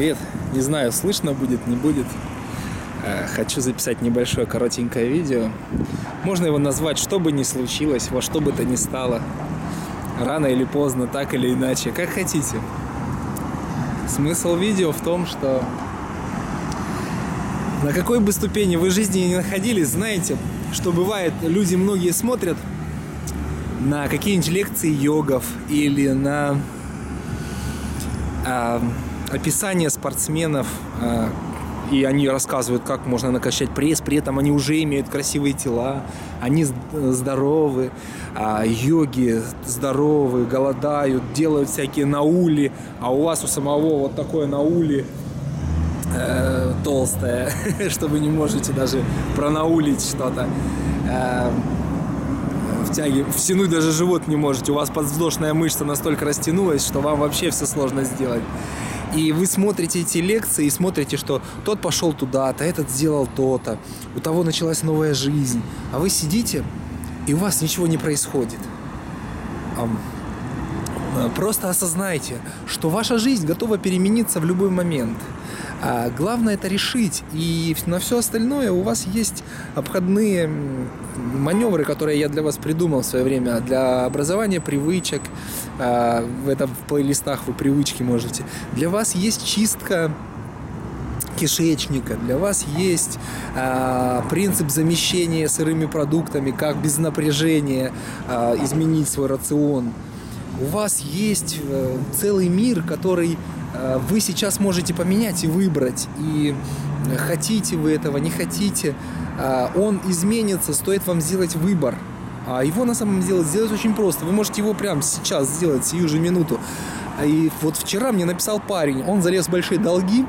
Привет. Не знаю, слышно будет, не будет. Э, хочу записать небольшое коротенькое видео. Можно его назвать «Что бы ни случилось, во что бы то ни стало». Рано или поздно, так или иначе, как хотите. Смысл видео в том, что на какой бы ступени вы жизни не находились, знаете, что бывает, люди многие смотрят на какие-нибудь лекции йогов или на описание спортсменов, э, и они рассказывают, как можно накачать пресс, при этом они уже имеют красивые тела, они здоровы, а йоги здоровы, голодают, делают всякие наули, а у вас у самого вот такое наули э, толстое, что вы не можете даже пронаулить что-то. Э, втяги, втянуть даже живот не можете. У вас подвздошная мышца настолько растянулась, что вам вообще все сложно сделать. И вы смотрите эти лекции и смотрите, что тот пошел туда-то, этот сделал то-то, у того началась новая жизнь. А вы сидите, и у вас ничего не происходит. Просто осознайте, что ваша жизнь готова перемениться в любой момент – а главное это решить. И на все остальное у вас есть обходные маневры, которые я для вас придумал в свое время для образования привычек. А, в этом в плейлистах вы привычки можете. Для вас есть чистка кишечника, для вас есть а, принцип замещения сырыми продуктами, как без напряжения а, изменить свой рацион. У вас есть а, целый мир, который Э, вы сейчас можете поменять и выбрать. И хотите вы этого, не хотите, э, он изменится, стоит вам сделать выбор. А его на самом деле сделать очень просто. Вы можете его прямо сейчас сделать, сию же минуту. И вот вчера мне написал парень, он залез в большие долги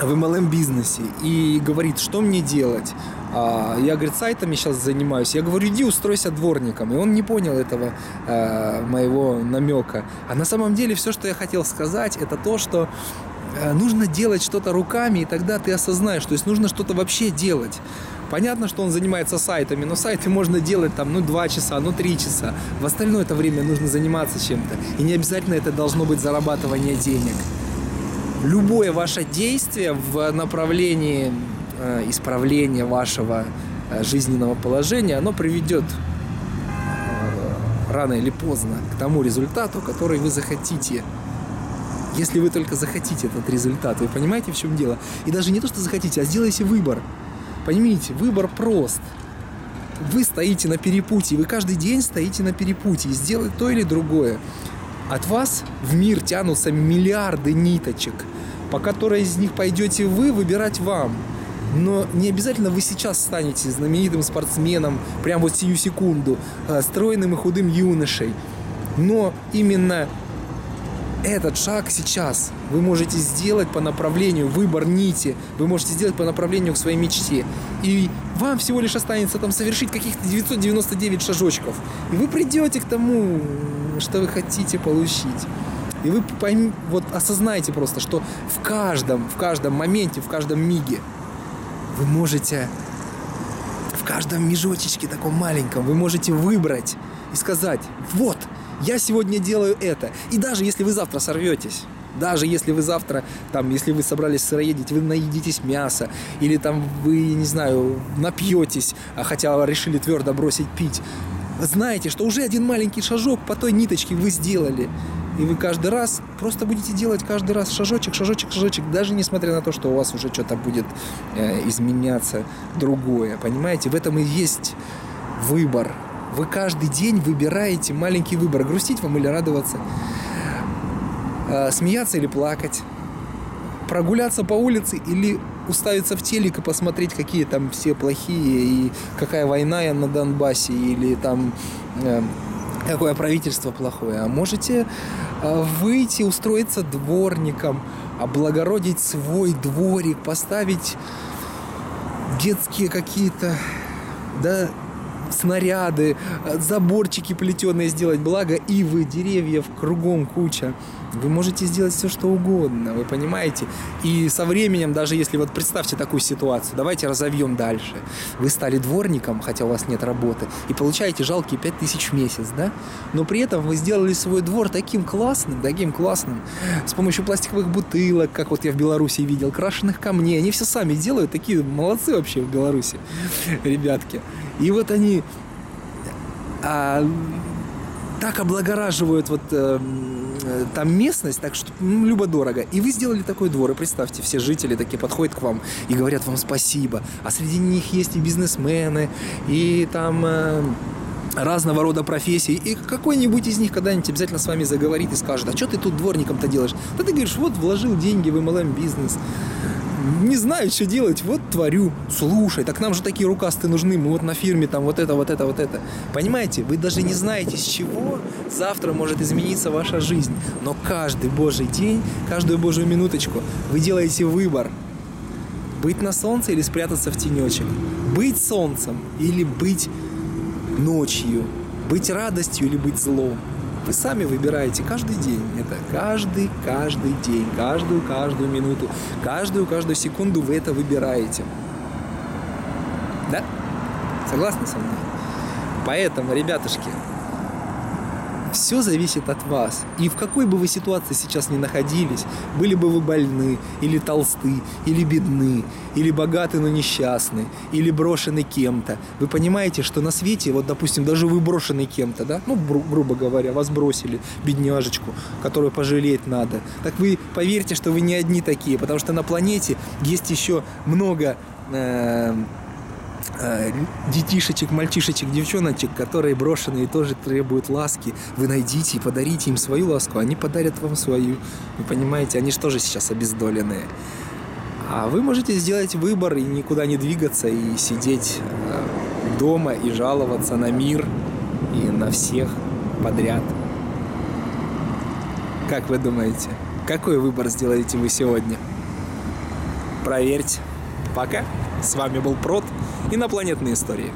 в MLM бизнесе и говорит, что мне делать. А, я, говорит, сайтами сейчас занимаюсь. Я говорю, иди устройся дворником. И он не понял этого э, моего намека. А на самом деле все, что я хотел сказать, это то, что э, нужно делать что-то руками, и тогда ты осознаешь, то есть нужно что-то вообще делать. Понятно, что он занимается сайтами, но сайты можно делать там, ну, 2 часа, ну, 3 часа. В остальное это время нужно заниматься чем-то. И не обязательно это должно быть зарабатывание денег. Любое ваше действие в направлении исправление вашего э, жизненного положения, оно приведет э, рано или поздно к тому результату, который вы захотите. Если вы только захотите этот результат, вы понимаете, в чем дело? И даже не то, что захотите, а сделайте выбор. Поймите, выбор прост. Вы стоите на перепутье, вы каждый день стоите на перепутье, сделать то или другое. От вас в мир тянутся миллиарды ниточек, по которой из них пойдете вы, выбирать вам. Но не обязательно вы сейчас станете знаменитым спортсменом, прямо вот сию секунду, э, стройным и худым юношей. Но именно этот шаг сейчас вы можете сделать по направлению, выбор нити, вы можете сделать по направлению к своей мечте. И вам всего лишь останется там совершить каких-то 999 шажочков. И вы придете к тому, что вы хотите получить. И вы пойм... вот осознаете просто, что в каждом, в каждом моменте, в каждом миге вы можете в каждом межочечке таком маленьком, вы можете выбрать и сказать, вот, я сегодня делаю это. И даже если вы завтра сорветесь, даже если вы завтра, там, если вы собрались сыроедить, вы наедитесь мяса, или там вы, не знаю, напьетесь, а хотя решили твердо бросить пить, знаете, что уже один маленький шажок по той ниточке вы сделали. И вы каждый раз просто будете делать каждый раз шажочек, шажочек, шажочек, даже несмотря на то, что у вас уже что-то будет э, изменяться другое. Понимаете, в этом и есть выбор. Вы каждый день выбираете маленький выбор, грустить вам или радоваться, э, смеяться или плакать, прогуляться по улице или уставиться в телек и посмотреть, какие там все плохие и какая война на Донбассе или там э, какое правительство плохое, а можете э, выйти, устроиться дворником, облагородить свой дворик, поставить детские какие-то, да, снаряды, э, заборчики плетеные сделать, благо ивы, деревьев кругом куча. Вы можете сделать все, что угодно, вы понимаете? И со временем, даже если вот представьте такую ситуацию, давайте разовьем дальше. Вы стали дворником, хотя у вас нет работы, и получаете жалкие 5000 в месяц, да? Но при этом вы сделали свой двор таким классным, таким классным, с помощью пластиковых бутылок, как вот я в Беларуси видел, крашеных камней. Они все сами делают, такие молодцы вообще в Беларуси, ребятки. И вот они а, так облагораживают вот э, там местность, так что ну, любо-дорого. И вы сделали такой двор, и представьте, все жители такие подходят к вам и говорят вам спасибо. А среди них есть и бизнесмены, и там... Э, разного рода профессий, и какой-нибудь из них когда-нибудь обязательно с вами заговорит и скажет, а что ты тут дворником-то делаешь? Да ты говоришь, вот вложил деньги в MLM бизнес, не знаю, что делать, вот творю. Слушай, так нам же такие рукасты нужны, мы вот на фирме там вот это, вот это, вот это. Понимаете, вы даже не знаете, с чего завтра может измениться ваша жизнь. Но каждый божий день, каждую божью минуточку вы делаете выбор. Быть на солнце или спрятаться в тенечек. Быть солнцем или быть ночью. Быть радостью или быть злом. Вы сами выбираете каждый день. Это каждый, каждый день, каждую, каждую минуту, каждую, каждую секунду вы это выбираете. Да? Согласны со мной? Поэтому, ребятушки, все зависит от вас. И в какой бы вы ситуации сейчас ни находились, были бы вы больны, или толсты, или бедны, или богаты, но несчастны, или брошены кем-то, вы понимаете, что на свете, вот, допустим, даже вы брошены кем-то, да, ну, гру- грубо говоря, вас бросили, бедняжечку, которую пожалеть надо, так вы поверьте, что вы не одни такие, потому что на планете есть еще много э- детишечек, мальчишечек, девчоночек, которые брошены и тоже требуют ласки, вы найдите и подарите им свою ласку, они подарят вам свою. Вы понимаете, они же тоже сейчас обездоленные. А вы можете сделать выбор и никуда не двигаться, и сидеть э, дома и жаловаться на мир и на всех подряд. Как вы думаете, какой выбор сделаете вы сегодня? Проверьте. Пока. С вами был Прот. Инопланетные истории.